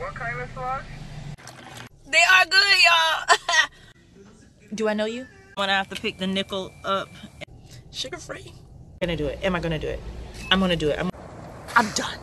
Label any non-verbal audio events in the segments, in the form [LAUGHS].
What kind of sauce? They are good, y'all. [LAUGHS] Do I know you? When I'm gonna have to pick the nickel up. Sugar free. I'm gonna do it. Am I gonna do it? I'm gonna do it. I'm, I'm done.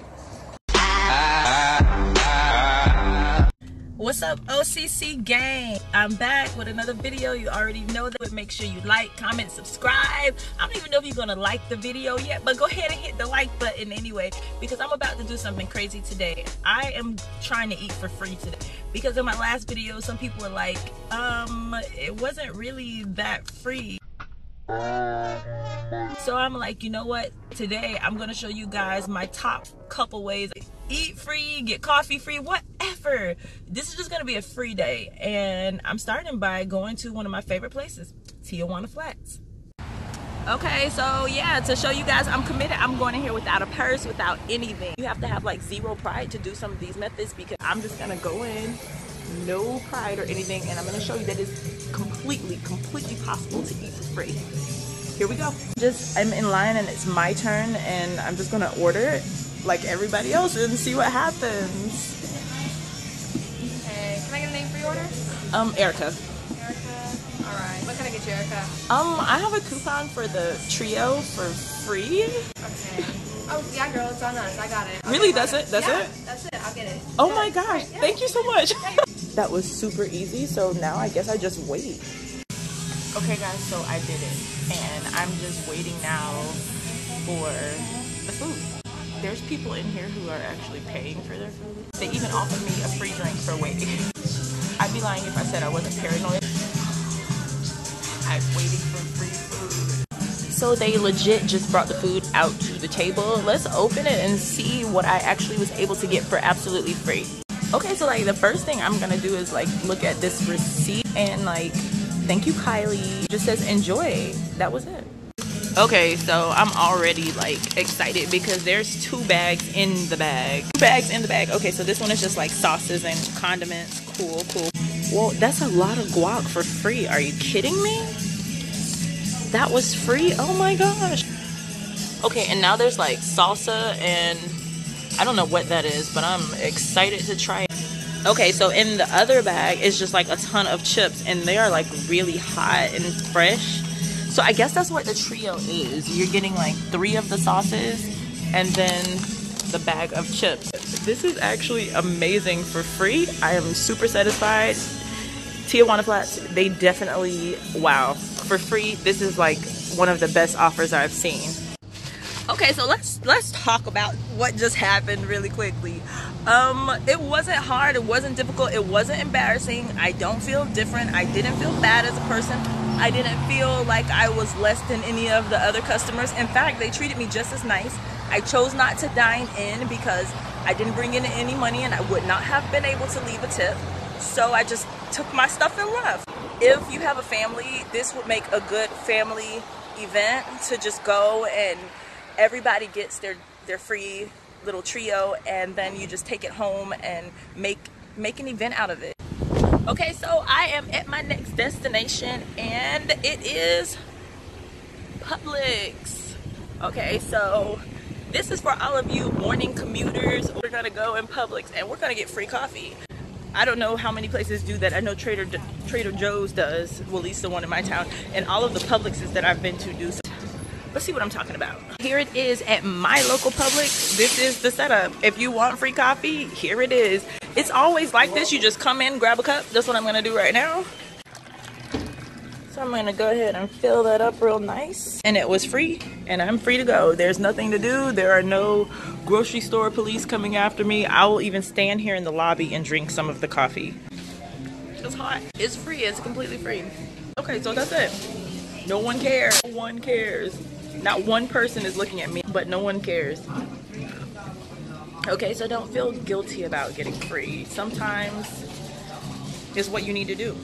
What's up, OCC gang? I'm back with another video. You already know that. Make sure you like, comment, subscribe. I don't even know if you're gonna like the video yet, but go ahead and hit the like button anyway, because I'm about to do something crazy today. I am trying to eat for free today because in my last video, some people were like, um, it wasn't really that free. So I'm like, you know what? Today I'm gonna show you guys my top couple ways eat free, get coffee free, whatever. This is just gonna be a free day. And I'm starting by going to one of my favorite places, Tijuana Flats. Okay, so yeah, to show you guys I'm committed, I'm going in here without a purse, without anything. You have to have like zero pride to do some of these methods because I'm just gonna go in, no pride or anything, and I'm gonna show you that it's completely, completely possible to eat for free. Here we go. Just, I'm in line and it's my turn and I'm just gonna order it like everybody else and see what happens. Hey, can I get a name for your order? Um, Erica. Erica. All right. What can I get you, Erica? Um, I have a coupon for the trio for free. Okay. Oh yeah, girl, it's on us. I got it. Really? Okay, That's it? That's Yeah, it? That's it. I'll get it. Oh Yeah, my gosh, yeah. thank you so much. that was super easy, so now I guess I just wait. Okay guys, so I did it. And I'm just waiting now for the food. There's people in here who are actually paying for their food. They even offered me a free drink for waiting. [LAUGHS] I'd be lying if I said I wasn't paranoid. I'm waiting for free food. So they legit just brought the food out to the table. Let's open it and see what I actually was able to get for absolutely free. Okay, so like the first thing I'm gonna do is like look at this receipt and like, thank you Kylie. It just says enjoy. That was it. Okay, so I'm already like excited because there's two bags in the bag. Two bags in the bag. Okay, so this one is just like sauces and condiments. Cool, cool. Well, that's a lot of guac for free. Are you kidding me? That was free? Oh my gosh. Okay, and now there's like salsa and I don't know what that is, but I'm excited to try it. Okay, so in the other bag is just like a ton of chips and they are like really hot and fresh. So I guess that's what the trio is. You're getting like three of the sauces and then the bag of chips. This is actually amazing for free. I am super satisfied. Tijuana Flats, they definitely, wow. For free, this is like one of the best offers I've seen. Okay, so let's let's talk about what just happened really quickly. Um, it wasn't hard, it wasn't difficult, it wasn't embarrassing. I don't feel different. I didn't feel bad as a person. I didn't feel like I was less than any of the other customers. In fact, they treated me just as nice. I chose not to dine in because I didn't bring in any money and I would not have been able to leave a tip. So I just took my stuff and left. If you have a family, this would make a good family event to just go and everybody gets their their free little trio and then you just take it home and make make an event out of it. Okay, so I am at my next destination and it is Publix. Okay, so this is for all of you morning commuters. We're gonna go in Publix and we're gonna get free coffee. I don't know how many places do that. I know Trader Trader Joe's does, well at least the one in my town, and all of the Publixes that I've been to do. So let's see what I'm talking about. Here it is at my local Publix. This is the setup. If you want free coffee, here it is. It's always like this. You just come in, grab a cup. That's what I'm gonna do right now. So I'm gonna go ahead and fill that up real nice. And it was free, and I'm free to go. There's nothing to do. There are no grocery store police coming after me. I will even stand here in the lobby and drink some of the coffee. It's hot. It's free. It's completely free. Okay, so that's it. No one cares. No one cares. Not one person is looking at me, but no one cares. Okay, so don't feel guilty about getting free. Sometimes is what you need to do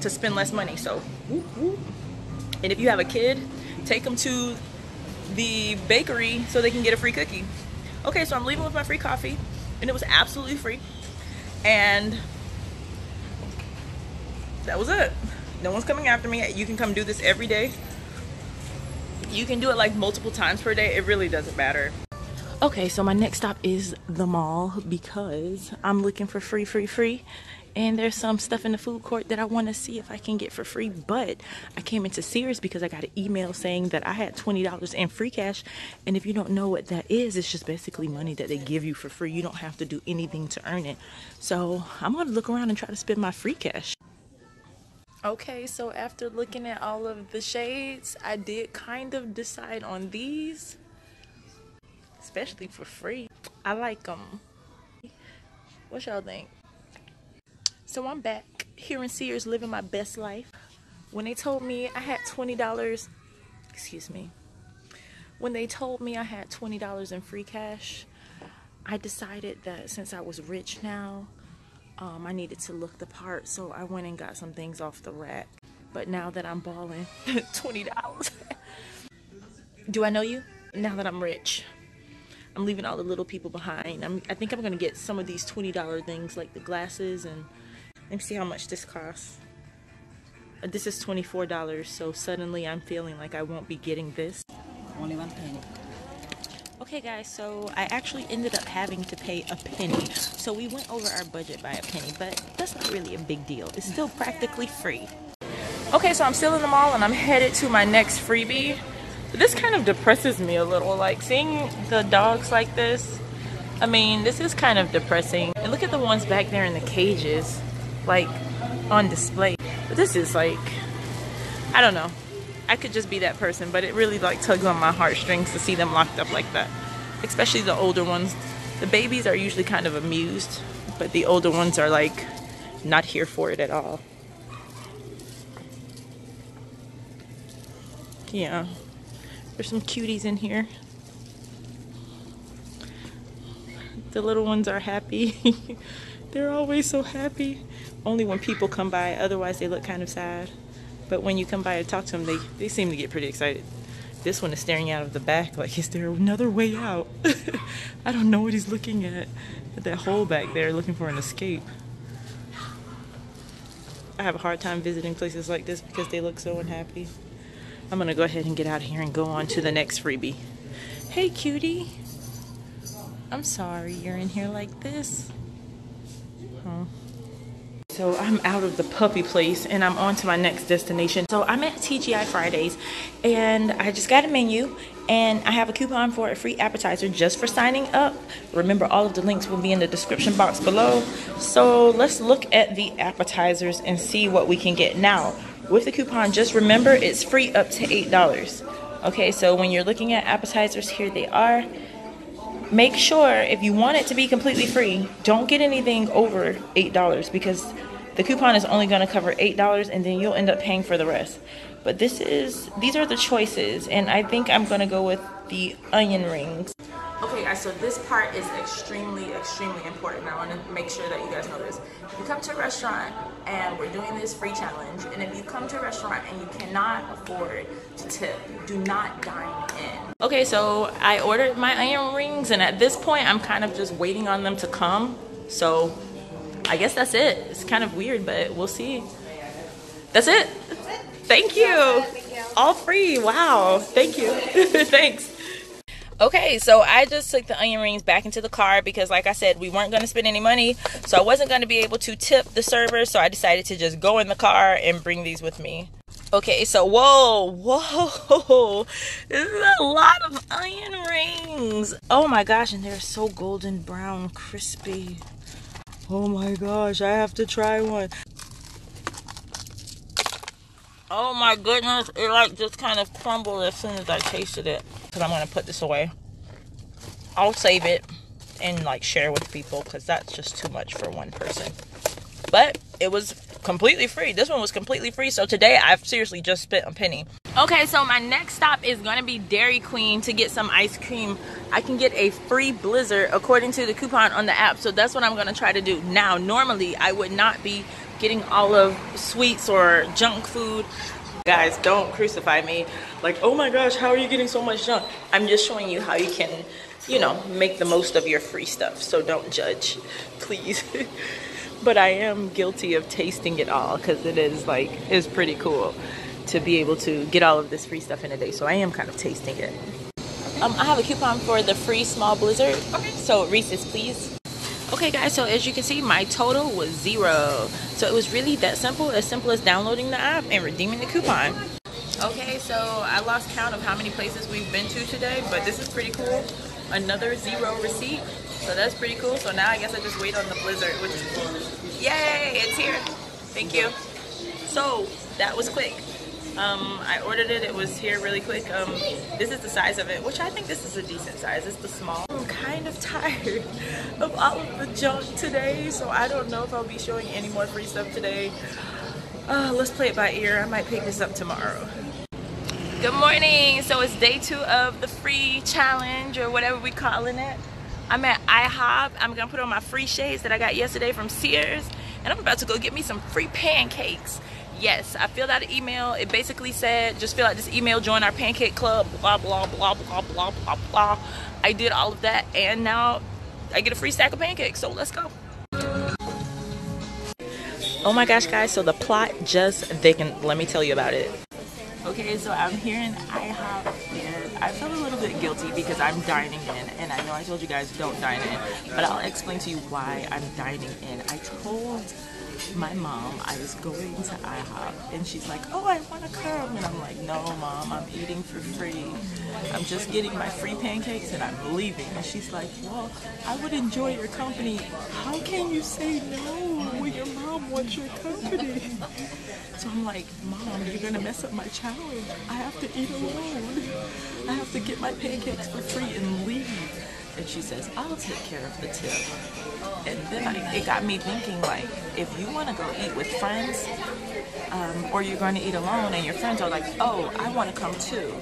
to spend less money. So, and if you have a kid, take them to the bakery so they can get a free cookie. Okay, so I'm leaving with my free coffee, and it was absolutely free. And that was it. No one's coming after me. You can come do this every day. You can do it like multiple times per day. It really doesn't matter. Okay, so my next stop is the mall because I'm looking for free, free, free. And there's some stuff in the food court that I want to see if I can get for free. But I came into Sears because I got an email saying that I had $20 in free cash. And if you don't know what that is, it's just basically money that they give you for free. You don't have to do anything to earn it. So I'm going to look around and try to spend my free cash. Okay, so after looking at all of the shades, I did kind of decide on these especially for free. I like them. What y'all think? So I'm back here in Sears living my best life. When they told me I had $20, excuse me, when they told me I had $20 in free cash, I decided that since I was rich now, um, I needed to look the part. So I went and got some things off the rack. But now that I'm balling, [LAUGHS] $20. Do I know you? Now that I'm rich. I'm leaving all the little people behind. I'm, I think I'm gonna get some of these $20 things like the glasses and let me see how much this costs. Uh, this is $24, so suddenly I'm feeling like I won't be getting this. Only one penny. Okay guys, so I actually ended up having to pay a penny. So we went over our budget by a penny, but that's not really a big deal. It's still practically free. Okay, so I'm still in the mall and I'm headed to my next freebie. This kind of depresses me a little, like seeing the dogs like this. I mean, this is kind of depressing. And look at the ones back there in the cages, like on display. But this is like, I don't know. I could just be that person, but it really like tugs on my heartstrings to see them locked up like that. Especially the older ones. The babies are usually kind of amused, but the older ones are like not here for it at all. Yeah. There's some cuties in here. The little ones are happy. [LAUGHS] They're always so happy. Only when people come by, otherwise they look kind of sad. But when you come by and talk to them, they, they seem to get pretty excited. This one is staring out of the back like, is there another way out? [LAUGHS] I don't know what he's looking at. At that hole back there looking for an escape. I have a hard time visiting places like this because they look so unhappy. I'm gonna go ahead and get out of here and go on to the next freebie. Hey cutie. I'm sorry you're in here like this. Huh. So I'm out of the puppy place and I'm on to my next destination. So I'm at TGI Fridays and I just got a menu and I have a coupon for a free appetizer just for signing up. Remember all of the links will be in the description box below. So let's look at the appetizers and see what we can get. Now, with the coupon, just remember it's free up to $8. Okay, so when you're looking at appetizers, here they are. Make sure if you want it to be completely free, don't get anything over $8 because the coupon is only going to cover $8 and then you'll end up paying for the rest. But this is, these are the choices and I think I'm going to go with the onion rings. Okay guys, so this part is extremely, extremely important. I want to make sure that you guys know this. If you come to a restaurant and we're doing this free challenge, and if you come to a restaurant and you cannot afford to tip, do not dine in. Okay, so I ordered my onion rings, and at this point, I'm kind of just waiting on them to come. So I guess that's it. It's kind of weird, but we'll see. That's it. Thank you. All free. Wow. Thank you. [LAUGHS] Thanks. Okay, so I just took the onion rings back into the car because, like I said, we weren't going to spend any money. So I wasn't going to be able to tip the server. So I decided to just go in the car and bring these with me. Okay, so whoa, whoa, [LAUGHS] this is a lot of onion rings. Oh my gosh, and they're so golden brown, crispy. Oh my gosh, I have to try one. Oh my goodness, it like just kind of crumbled as soon as I tasted it. Because I'm going to put this away. I'll save it and like share with people because that's just too much for one person. But it was completely free. This one was completely free. So today I've seriously just spent a penny. Okay, so my next stop is gonna be Dairy Queen to get some ice cream. I can get a free blizzard according to the coupon on the app. So that's what I'm gonna try to do. Now, normally I would not be getting all of sweets or junk food. Guys, don't crucify me. Like, oh my gosh, how are you getting so much junk? I'm just showing you how you can, you know, make the most of your free stuff. So don't judge, [LAUGHS] please. [LAUGHS] but I am guilty of tasting it all because it is like, it's pretty cool to be able to get all of this free stuff in a day. So I am kind of tasting it. Um, I have a coupon for the free small blizzard. Okay. So Reese's, please. Okay guys, so as you can see, my total was zero. So it was really that simple, as simple as downloading the app and redeeming the coupon. Okay, so I lost count of how many places we've been to today, but this is pretty cool. Another zero receipt, so that's pretty cool. So now I guess I just wait on the blizzard, which is. Yay, it's here. Thank you. So that was quick. Um, I ordered it, it was here really quick. Um, this is the size of it, which I think this is a decent size. It's the small. I'm kind of [LAUGHS] tired of all of the junk today, so I don't know if I'll be showing any more free stuff today. Uh, let's play it by ear. I might pick this up tomorrow. Good morning. So it's day two of the free challenge or whatever we calling it. I'm at IHOP. I'm gonna put on my free shades that I got yesterday from Sears and I'm about to go get me some free pancakes yes i filled out an email. It basically said just fill out this email join our pancake club blah blah blah blah blah blah blah. I did all of that and now i get a free stack of pancakes so let's go. Oh my gosh guys so the plot just thickened. Let me tell you about it. Okay so i'm here in ihop and i felt a little bit guilty because i'm dining in and i know i told you guys don't dine in but i'll explain to you why i'm dining in. I told my mom, I was going to IHOP and she's like, oh, I want to come. And I'm like, no, mom, I'm eating for free. I'm just getting my free pancakes and I'm leaving. And she's like, well, I would enjoy your company. How can you say no when your mom wants your company? So I'm like, mom, you're going to mess up my challenge. I have to eat alone. I have to get my pancakes for free and leave and she says, I'll take care of the tip. And then I, it got me thinking, like, if you want to go eat with friends, um, or you're going to eat alone, and your friends are like, oh, I want to come too.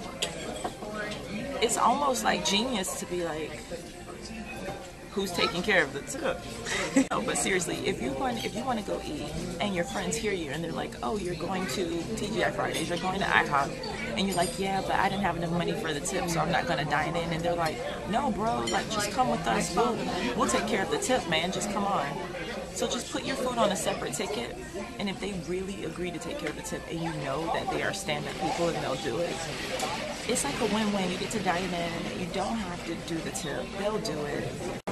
It's almost like genius to be like, who's taking care of the tip. [LAUGHS] no, but seriously, if you want if you want to go eat and your friends hear you and they're like, oh, you're going to TGI Fridays, you're going to IHOP, and you're like, yeah, but I didn't have enough money for the tip, so I'm not gonna dine in. And they're like, no, bro, like just come with us. We'll we'll take care of the tip, man. Just come on. So just put your food on a separate ticket, and if they really agree to take care of the tip, and you know that they are stand-up people and they'll do it, it's like a win-win. You get to dine in. You don't have to do the tip. They'll do it.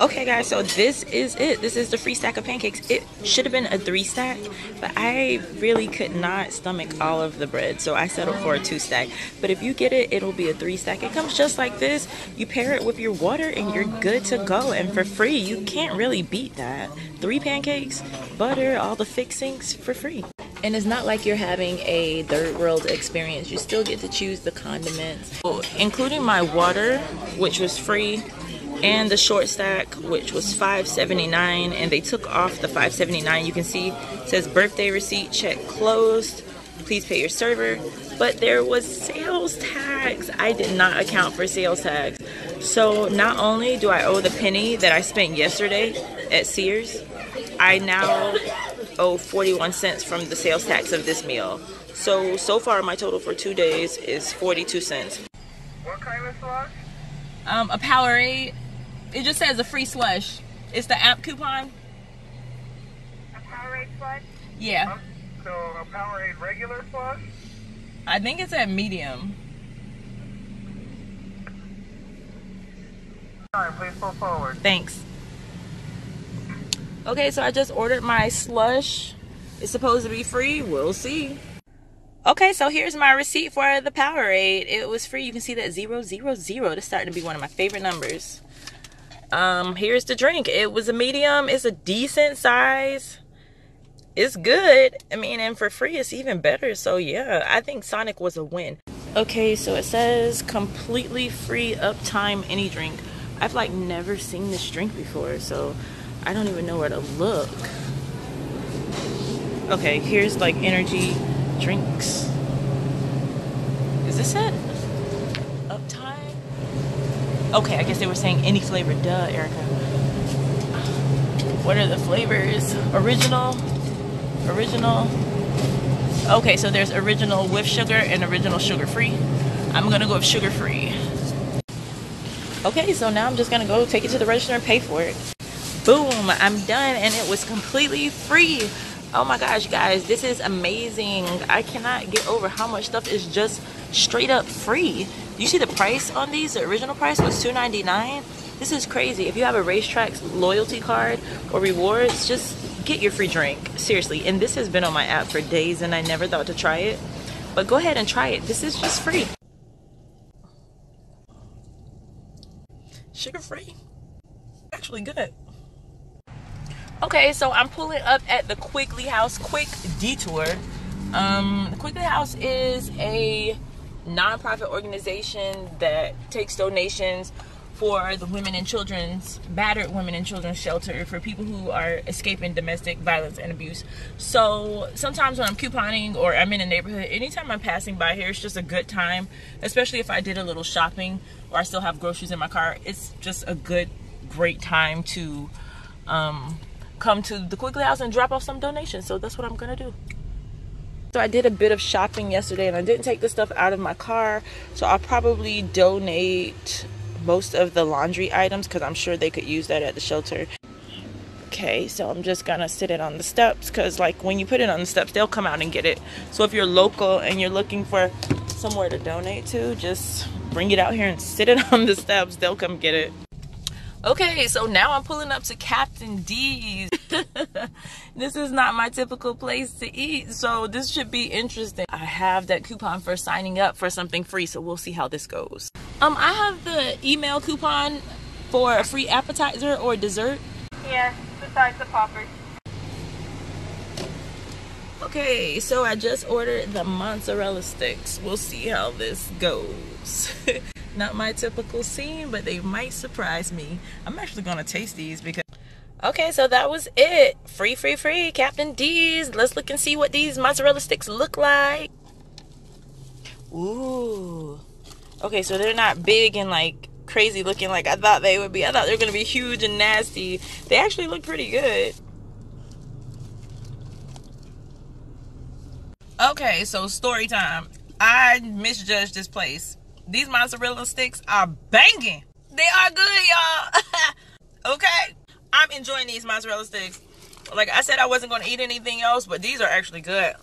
Okay guys, so this is it. This is the free stack of pancakes. It should have been a three stack, but I really could not stomach all of the bread. So I settled for a two stack. But if you get it, it'll be a three stack. It comes just like this. You pair it with your water and you're good to go. And for free, you can't really beat that. Three pancakes, butter, all the fixings for free. And it's not like you're having a third world experience. You still get to choose the condiments. Including my water, which was free, and the short stack which was 5.79 and they took off the 5.79 you can see says birthday receipt check closed. Please pay your server. But there was sales tax. I did not account for sales tax. So not only do I owe the penny that I spent yesterday at Sears I now owe 41 cents from the sales tax of this meal. So so far my total for two days is 42 cents. What kind of sauce? Um, a Powerade it just says a free slush. It's the app coupon. A Powerade slush? Yeah. Um, so a Powerade regular slush? I think it's at medium. Alright, please pull forward. Thanks. Okay, so I just ordered my slush. It's supposed to be free. We'll see. Okay, so here's my receipt for the Powerade. It was free. You can see that zero zero zero. That's starting to be one of my favorite numbers um here's the drink. It was a medium. It's a decent size. It's good. I mean and for free it's even better. So yeah i think sonic was a win. Okay so it says completely free uptime any drink. I've like never seen this drink before so i don't even know where to look. Okay here's like energy drinks. Is this it Okay, I guess they were saying any flavor. Duh, Erica. What are the flavors? Original? Original? Okay, so there's original with sugar and original sugar-free. I'm gonna go with sugar-free. Okay, so now I'm just gonna go take it to the register and pay for it. Boom, I'm done and it was completely free. Oh my gosh, guys, this is amazing. I cannot get over how much stuff is just straight up free You see the price on these? The original price was $2.99. This is crazy. If you have a RaceTrac's loyalty card or rewards, just get your free drink. Seriously. And this has been on my app for days and I never thought to try it. But go ahead and try it. This is just free. Sugar free. Actually good. Okay, so I'm pulling up at the Quigley House Quick Detour. Um, Quigley House is a nonprofit organization that takes donations for the women and children's battered women and children's shelter for people who are escaping domestic violence and abuse. So sometimes when I'm couponing or I'm in a neighborhood, anytime I'm passing by here, it's just a good time, especially if I did a little shopping or I still have groceries in my car. It's just a good, great time to um, come to the Quigley House and drop off some donations. So that's what I'm gonna do. So I did a bit of shopping yesterday and I didn't take the stuff out of my car. So I'll probably donate most of the laundry items because I'm sure they could use that at the shelter. Okay, so I'm just gonna sit it on the steps because like when you put it on the steps, they'll come out and get it. So if you're local and you're looking for somewhere to donate to, just bring it out here and sit it [LAUGHS] on the steps. They'll come get it. Okay, so now I'm pulling up to Captain D's. [LAUGHS] this is not my typical place to eat, so this should be interesting. I have that coupon for signing up for something free, so we'll see how this goes. Um, I have the email coupon for a free appetizer or dessert. Yes, besides the poppers. Okay, so I just ordered the mozzarella sticks. We'll see how this goes. [LAUGHS] Not my typical scene, but they might surprise me. I'm actually gonna taste these because Okay, so that was it. Free, free, free, Captain D's. Let's look and see what these mozzarella sticks look like. Ooh. Okay, so they're not big and like crazy looking like I thought they would be. I thought they were gonna be huge and nasty. They actually look pretty good. Okay, so story time. I misjudged this place. These mozzarella sticks are banging. They are good, y'all. [LAUGHS] okay, I'm enjoying these mozzarella sticks. Like I said, I wasn't going to eat anything else, but these are actually good.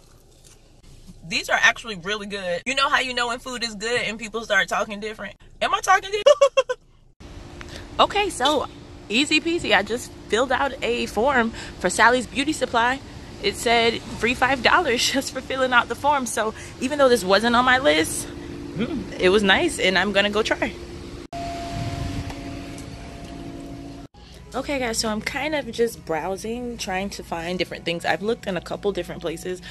These are actually really good. You know how you know when food is good and people start talking different? Am I talking different? [LAUGHS] okay, so easy peasy. I just filled out a form for Sally's Beauty Supply it said free five dollars [LAUGHS] just for filling out the form so even though this wasn't on my list mm, it was nice and i'm gonna go try okay guys so i'm kind of just browsing trying to find different things. I've looked in a couple different places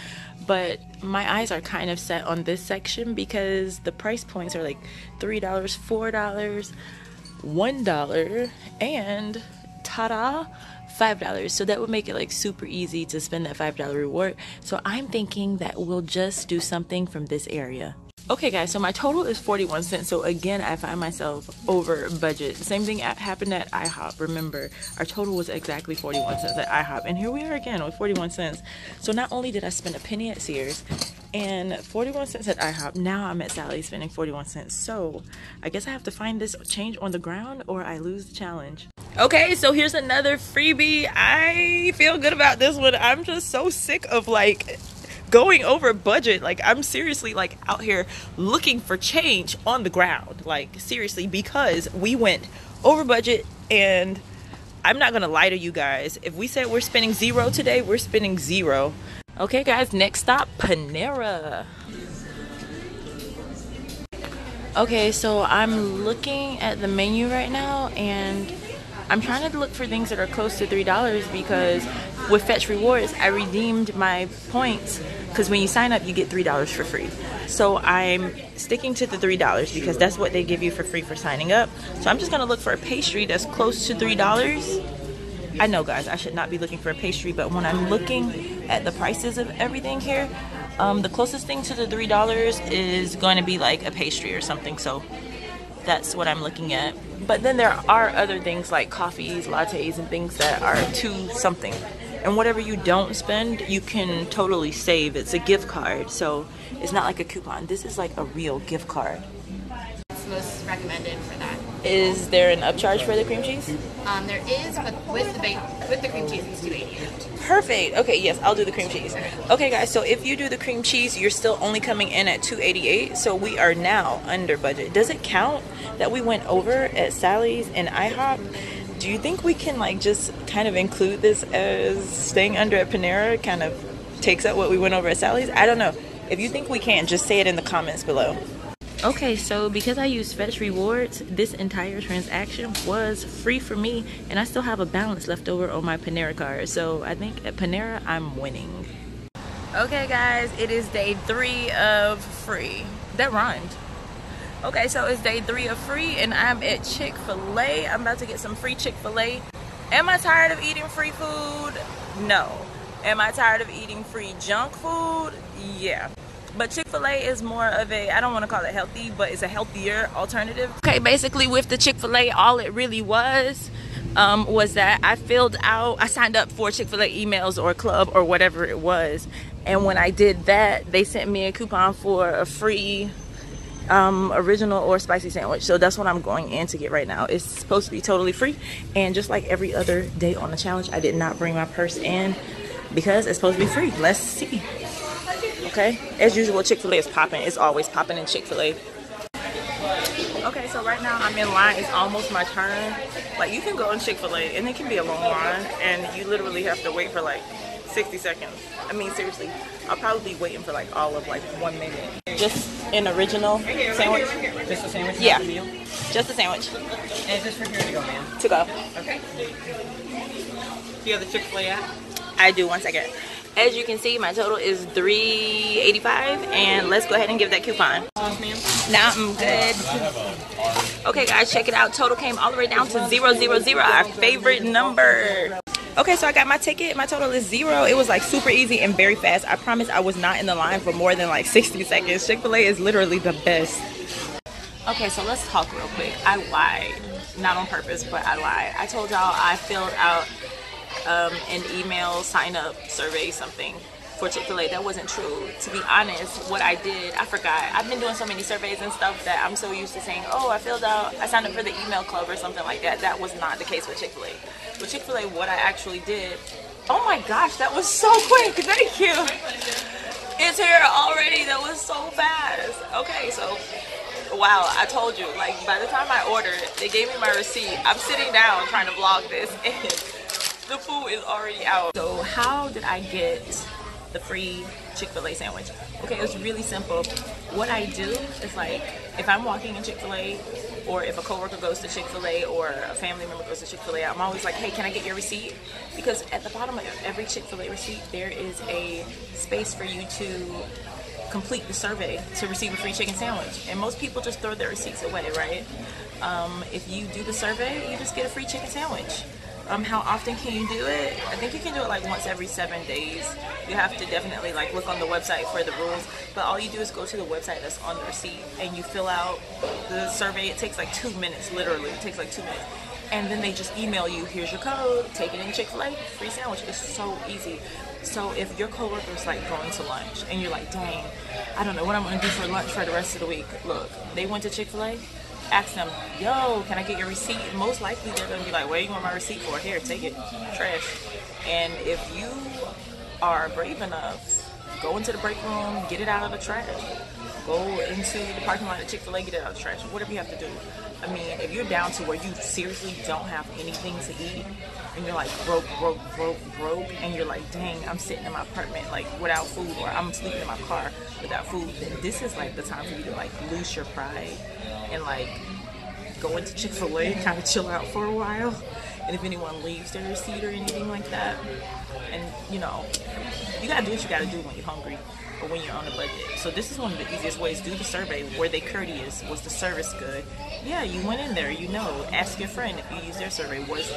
but my eyes are kind of set on this section because the price points are like three dollars four dollars one dollar and ta-da five dollars. So that would make it like super easy to spend that five dollar reward. So i'm thinking that we'll just do something from this area okay guys so my total is 41 cents. So again i find myself over budget. Same thing happened at ihop. Remember our total was exactly 41 cents at ihop. And here we are again with 41 cents. So not only did i spend a penny at sears and 41 cents at ihop now i'm at sally's spending 41 cents. So i guess i have to find this change on the ground or i lose the challenge. Okay so here's another freebie. I feel good about this one. I'm just so sick of like going over budget. Like I'm seriously like out here looking for change on the ground. Like seriously because we went over budget and I'm not gonna lie to you guys. If we said we're spending zero today, we're spending zero. Okay guys, next stop, Panera. Okay, so I'm looking at the menu right now and I'm trying to look for things that are close to $3 because with Fetch Rewards, I redeemed my points because when you sign up, you get $3 for free. So I'm sticking to the $3 because that's what they give you for free for signing up. So I'm just gonna look for a pastry that's close to $3. I know guys, I should not be looking for a pastry, but when I'm looking at the prices of everything here, um, the closest thing to the $3 is going to be like a pastry or something. So that's what I'm looking at. But then there are other things like coffees, lattes, and things that are two something. And whatever you don't spend, you can totally save. It's a gift card, so it's not like a coupon. This is like a real gift card. It's most recommended for that. Is there an upcharge for the cream cheese? Um, there is, but with the ba- with the cream cheese, it's 288. Perfect. Okay, yes, I'll do the cream cheese. Okay, guys, so if you do the cream cheese, you're still only coming in at 288. So we are now under budget. Does it count that we went over at Sally's and IHOP? Do you think we can like just kind of include this as staying under at Panera kind of takes up what we went over at Sally's? I don't know. If you think we can, just say it in the comments below. Okay, so because I used Fetch Rewards, this entire transaction was free for me, and I still have a balance left over on my Panera card. So I think at Panera, I'm winning. Okay, guys, it is day three of free. That rhymed. Okay, so it's day three of free, and I'm at Chick fil A. I'm about to get some free Chick fil A. Am I tired of eating free food? No. Am I tired of eating free junk food? Yeah but chick-fil-a is more of a i don't want to call it healthy but it's a healthier alternative okay basically with the chick-fil-a all it really was um, was that i filled out i signed up for chick-fil-a emails or club or whatever it was and when i did that they sent me a coupon for a free um, original or spicy sandwich so that's what i'm going in to get right now it's supposed to be totally free and just like every other day on the challenge i did not bring my purse in because it's supposed to be free let's see okay? As usual, Chick-fil-A is popping. It's always popping in Chick-fil-A. Okay, so right now I'm in line. It's almost my turn. Like, you can go in Chick-fil-A, and it can be a long line, and you literally have to wait for, like, 60 seconds. I mean, seriously, I'll probably be waiting for, like, all of, like, one minute. Just an original sandwich? Just a sandwich? Yeah. meal? Just a sandwich. And is this for here to go, ma'am? To go. Okay. Do you have the Chick-fil-A app? I do, one second. As you can see, my total is 385 and let's go ahead and give that coupon. Now I'm good. Okay guys, check it out. Total came all the way down to 000, our favorite number. Okay, so I got my ticket. My total is zero. It was like super easy and very fast. I promise I was not in the line for more than like 60 seconds. Chick-fil-A is literally the best. Okay, so let's talk real quick. I lied. Not on purpose, but I lied. I told y'all I filled out um, an email sign up survey something for Chick-fil-A. That wasn't true. To be honest, what I did, I forgot. I've been doing so many surveys and stuff that I'm so used to saying, oh, I filled out, I signed up for the email club or something like that. That was not the case with Chick-fil-A. With Chick-fil-A, what I actually did, oh my gosh, that was so quick. [LAUGHS] Thank you. It's here already. That was so fast. Okay, so wow, I told you, like by the time I ordered, they gave me my receipt. I'm sitting down trying to vlog this [LAUGHS] and the food is already out. So how did I get the free Chick-fil-A sandwich? Okay, it's really simple. What I do is like, if I'm walking in Chick-fil-A or if a coworker goes to Chick-fil-A or a family member goes to Chick-fil-A, I'm always like, hey, can I get your receipt? Because at the bottom of every Chick-fil-A receipt, there is a space for you to complete the survey to receive a free chicken sandwich. And most people just throw their receipts away, right? Um, if you do the survey, you just get a free chicken sandwich. Um, how often can you do it? I think you can do it like once every seven days. You have to definitely like look on the website for the rules. But all you do is go to the website that's on the receipt and you fill out the survey. It takes like two minutes, literally. It takes like two minutes. And then they just email you, here's your code, take it in Chick-fil-A, free sandwich. It's so easy. So if your coworker's like going to lunch and you're like, dang, I don't know what I'm gonna do for lunch for the rest of the week. Look, they went to Chick-fil-A, ask them, yo, can I get your receipt? Most likely they're gonna be like, where you want my receipt for? Here, take it, trash. And if you are brave enough, go into the break room, get it out of the trash. Go into the parking lot of Chick-fil-A, get it out of the trash. Whatever you have to do. I mean, if you're down to where you seriously don't have anything to eat, and you're like broke, broke, broke, broke, and you're like, dang, I'm sitting in my apartment like without food, or I'm sleeping in my car without food, then this is like the time for you to like lose your pride and like go into Chick-fil-A and kind of chill out for a while. And if anyone leaves their receipt or anything like that, and you know, you gotta do what you gotta do when you're hungry or when you're on a budget. So this is one of the easiest ways. Do the survey. Were they courteous? Was the service good? Yeah, you went in there. You know. Ask your friend if you use their survey. Was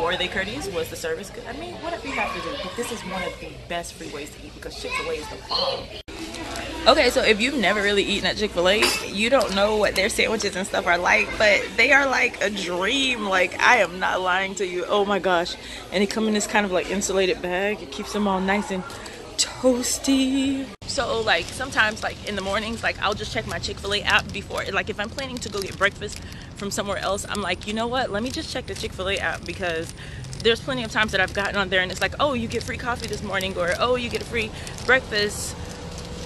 were they courteous? Was the service good? I mean, whatever you have to do. But this is one of the best free ways to eat because Chick-fil-A is the bomb. Okay, so if you've never really eaten at Chick-fil-A, you don't know what their sandwiches and stuff are like, but they are like a dream. Like, I am not lying to you. Oh my gosh. And they come in this kind of like insulated bag. It keeps them all nice and toasty. so like sometimes like in the mornings like I'll just check my Chick-fil-A app before like if I'm planning to go get breakfast from somewhere else I'm like you know what let me just check the Chick-fil-A app because there's plenty of times that I've gotten on there and it's like oh you get free coffee this morning or oh you get a free breakfast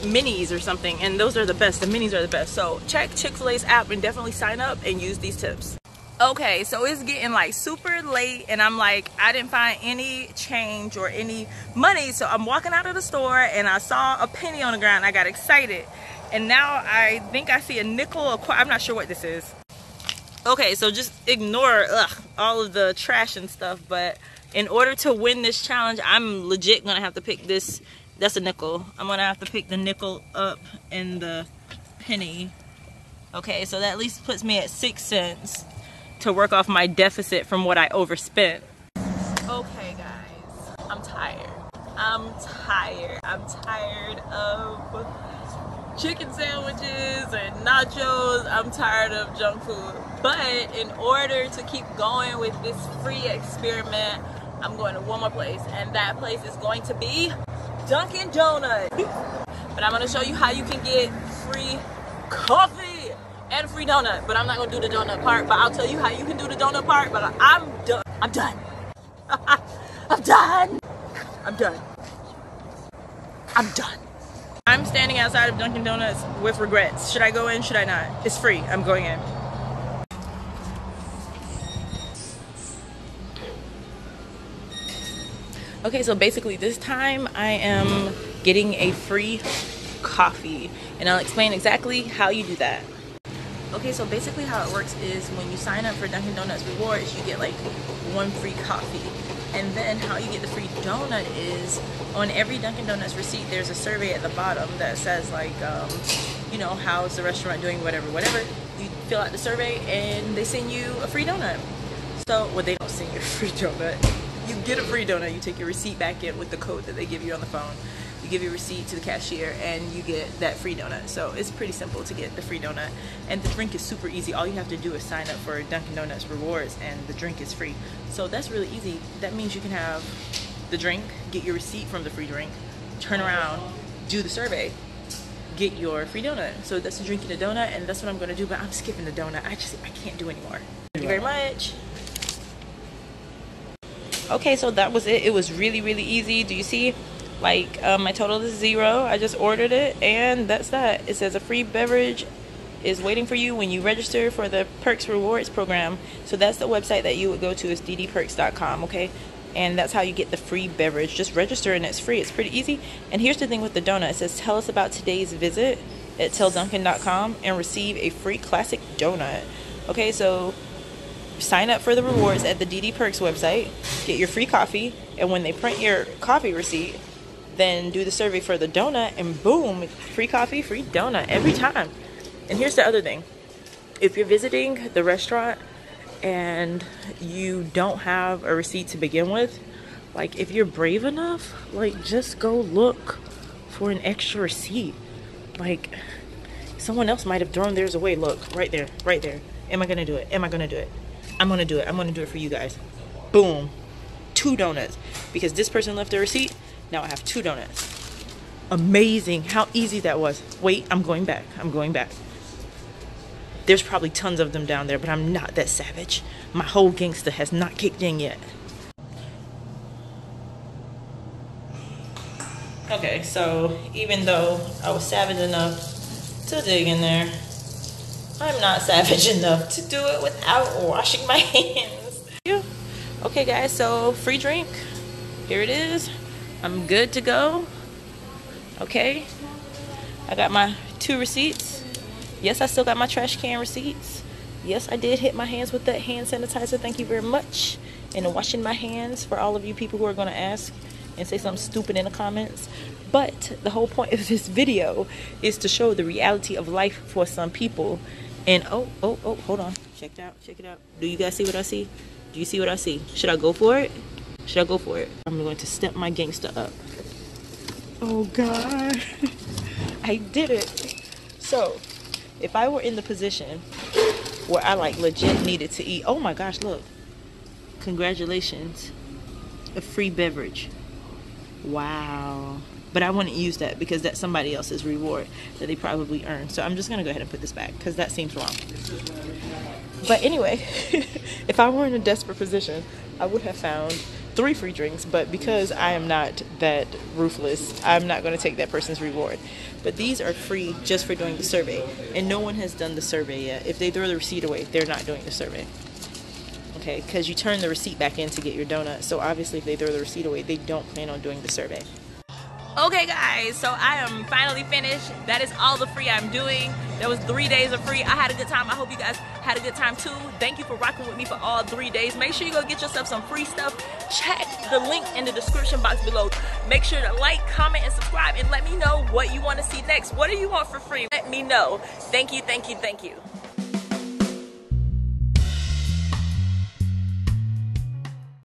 minis or something and those are the best. The minis are the best. So check Chick-fil-A's app and definitely sign up and use these tips. Okay so it's getting like super late and i'm like i didn't find any change or any money so i'm walking out of the store and i saw a penny on the ground. I got excited and now i think i see a nickel i'm not sure what this is. Okay so just ignore ugh, all of the trash and stuff but in order to win this challenge i'm legit gonna have to pick this that's a nickel i'm gonna have to pick the nickel up and the penny okay so that at least puts me at six cents to work off my deficit from what I overspent. Okay guys, I'm tired. I'm tired. I'm tired of chicken sandwiches and nachos. I'm tired of junk food. But in order to keep going with this free experiment, I'm going to one more place and that place is going to be Dunkin' Donuts. but I'm going to show you how you can get free coffee and free donut. But I'm not gonna do the donut part. But I'll tell you how you can do the donut part. But I'm done. I'm done. [LAUGHS] I'm done. I'm done. I'm done. I'm standing outside of Dunkin' Donuts with regrets. Should I go in? Should I not? It's free. I'm going in. Okay, so basically this time I am getting a free coffee and I'll explain exactly how you do that. Okay, so basically how it works is when you sign up for Dunkin' Donuts rewards, you get like one free coffee. And then how you get the free donut is on every Dunkin' Donuts receipt, there's a survey at the bottom that says like, um, you know, how's the restaurant doing, whatever, whatever. You fill out the survey and they send you a free donut. So, well, they don't send you a free [LAUGHS] donut. You get a free donut, you take your receipt back in with the code that they give you on the phone You give your receipt to the cashier and you get that free donut. So it's pretty simple to get the free donut. And the drink is super easy. All you have to do is sign up for Dunkin' Donuts rewards and the drink is free. So that's really easy. That means you can have the drink, get your receipt from the free drink, turn around, do the survey, get your free donut. So that's the drinking a donut and that's what I'm gonna do, but I'm skipping the donut. I just, I can't do anymore. Thank you very much. Okay, so that was it. It was really, really easy. Do you see? like um, my total is zero. I just ordered it and that's that. It says a free beverage is waiting for you when you register for the perks rewards program. So that's the website that you would go to is ddperks.com okay? And that's how you get the free beverage. Just register and it's free. It's pretty easy. And here's the thing with the donut. It says tell us about today's visit at telldunkin.com and receive a free classic donut. Okay so sign up for the rewards at the DD Perks website, get your free coffee, and when they print your coffee receipt, then do the survey for the donut, and boom, free coffee, free donut every time. And here's the other thing if you're visiting the restaurant and you don't have a receipt to begin with, like if you're brave enough, like just go look for an extra receipt. Like someone else might have thrown theirs away. Look, right there, right there. Am I gonna do it? Am I gonna do it? I'm gonna do it. I'm gonna do it for you guys. Boom. Two donuts. Because this person left a receipt now I have two donuts. Amazing how easy that was. Wait, I'm going back. I'm going back. There's probably tons of them down there, but I'm not that savage. My whole gangster has not kicked in yet. Okay, so even though I was savage enough to dig in there, I'm not savage enough to do it without washing my [LAUGHS] hands. Okay guys, so free drink. Here it is. I'm good to go. Okay. I got my two receipts. Yes, I still got my trash can receipts. Yes, I did hit my hands with that hand sanitizer. Thank you very much. And washing my hands for all of you people who are going to ask and say something stupid in the comments. But the whole point of this video is to show the reality of life for some people. And oh, oh, oh, hold on. Check it out. Check it out. Do you guys see what I see? Do you see what I see? Should I go for it? Should I go for it? I'm going to step my gangster up. Oh God. [LAUGHS] I did it. So, if I were in the position where I like legit needed to eat, oh my gosh, look. Congratulations. A free beverage. Wow. but I wouldn't use that because that's somebody else's reward that they probably earned. So I'm just gonna go ahead and put this back because that seems wrong. But anyway, [LAUGHS] if I were in a desperate position, I would have found three free drinks, but because I am not that ruthless, I'm not going to take that person's reward. But these are free just for doing the survey, and no one has done the survey yet. If they throw the receipt away, they're not doing the survey. Okay, because you turn the receipt back in to get your donut, so obviously if they throw the receipt away, they don't plan on doing the survey. Okay, guys, so I am finally finished. That is all the free I'm doing. That was three days of free. I had a good time. I hope you guys had a good time too. Thank you for rocking with me for all three days. Make sure you go get yourself some free stuff. Check the link in the description box below. Make sure to like, comment, and subscribe, and let me know what you want to see next. What do you want for free? Let me know. Thank you, thank you, thank you.